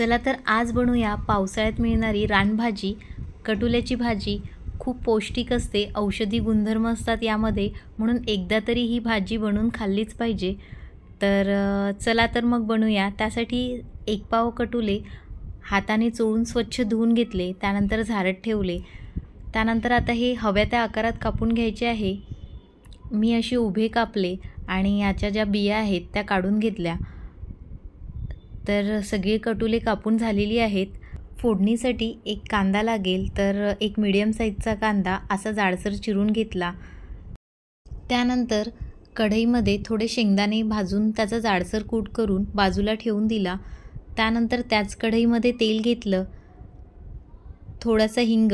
चला तर आज बनवूया पावसाळ्यात मिळणारी रानभाजी कटुल्याची भाजी. खूप पौष्टिक असते औषधी गुणधर्म असतात यामध्ये म्हणून एकदा तरी ही भाजी बनवून खाल्लीच पाहिजे. तर चला तर मग बनवूया त्यासाठी एक पाव कटुले हाताने चोळून स्वच्छ धुवून घेतले त्यानंतर झारत ठेवले. त्यानंतर आता हे हव्या त्या आकारात कापून घ्यायचे आहे. मी असे उभे कापले आणि याच्या ज्या बिया आहेत त्या काढून घेतल्या. तर सगळे कटुले कापून झालेली आहेत. फोडणीसाठी एक कांदा लागेल तर एक मिडियम साईजचा कांदा असा जाडसर चिरून घेतला. त्यानंतर कढईमध्ये थोडे शेंगदाणे भाजून त्याचा जाडसर कूट करून बाजूला ठेवून दिला. त्यानंतर त्याच कढईमध्ये तेल घेतलं. थोडासा हिंग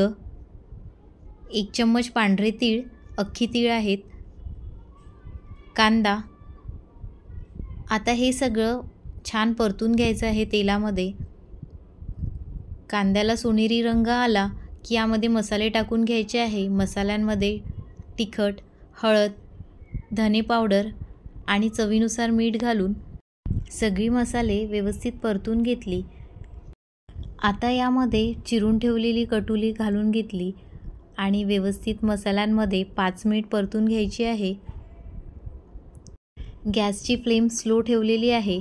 एक चम्मच पांढरे तीळ अख्खी तीळ आहेत. कांदा. आता हे सगळं छान परतून घ्यायचं आहे तेलामध्ये. कांद्याला सोनेरी रंग आला की यामध्ये मसाले टाकून घ्यायचे आहे. मसाल्यांमध्ये तिखट हळद धने पावडर आणि चवीनुसार मीठ घालून सगळी मसाले व्यवस्थित परतून घेतली. आता यामध्ये चिरून ठेवलेली कटुली घालून घेतली आणि व्यवस्थित मसाल्यांमध्ये पाच मिनिट परतून घ्यायची आहे. गॅसची फ्लेम स्लो ठेवलेली आहे.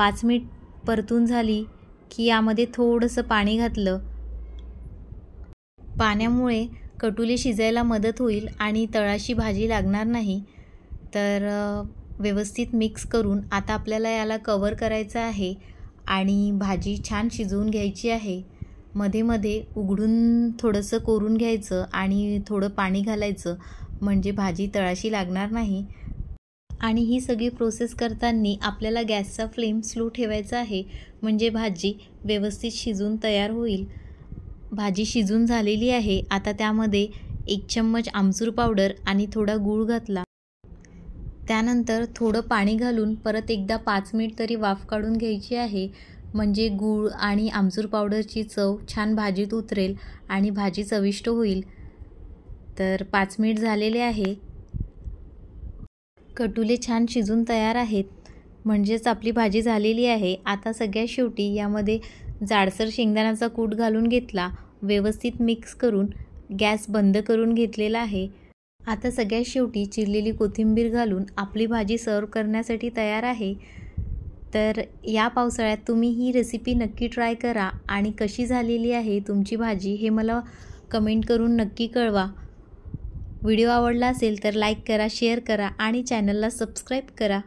पाच मिनिट परतून झाली की यामध्ये थोडंसं पाणी घातलं. पाण्यामुळे कटुले शिजायला मदत होईल आणि तळाशी भाजी लागणार नाही. तर व्यवस्थित मिक्स करून आता आपल्याला याला कवर करायचं आहे आणि भाजी छान शिजवून घ्यायची आहे. मध्ये मध्ये उघडून थोडंसं कोरून घ्यायचं आणि थोडं पाणी घालायचं. म्हणजे भाजी तळाशी लागणार नाही. आणि ही सगळी प्रोसेस करताना आपल्याला गॅसचा फ्लेम स्लो ठेवायचा आहे. म्हणजे भाजी व्यवस्थित शिजून तयार होईल. भाजी शिजून झालेली आहे. आता त्यामध्ये एक चम्मच आमचूर पावडर आणि थोडा गूळ घातला. त्यानंतर थोडं पाणी घालून परत एकदा पाच मिनिट तरी वाफ काढून घ्यायची आहे. म्हणजे गूळ आणि आमचूर पावडरची चव छान भाजीत उतरेल आणि भाजी चविष्ट होईल. तर पाच मिनिट झालेले आहे. कटुले छान शिजून तयार आहेत. म्हणजेच आपली भाजी झालेली आहे. आता सगळ्यात शेवटी यामध्ये जाडसर शेंगदाण्याचा कूट घालून घेतला. व्यवस्थित मिक्स करून गॅस बंद करून घेतलेला आहे. आता सगळ्यात शेवटी चिरलेली कोथिंबीर घालून आपली भाजी सर्व करण्यासाठी तयार आहे. तर या पावसाळ्यात तुम्ही ही रेसिपी नक्की ट्राय करा. आणि कशी झालेली आहे तुमची भाजी हे मला कमेंट करून नक्की कळवा. व्हिडिओ आवडला असेल तर लाईक करा शेअर करा आणि चॅनलला सबस्क्राईब करा.